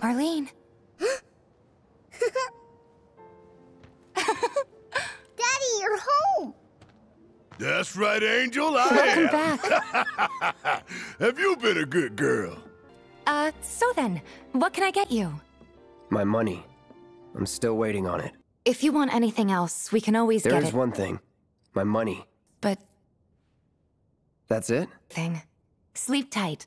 Marlene. Daddy, you're home! That's right, Angel. I Welcome am. back. Have you been a good girl? Uh, so then, what can I get you? My money. I'm still waiting on it. If you want anything else, we can always There get it. it. one thing. My money. But That's it? thing. Sleep tight.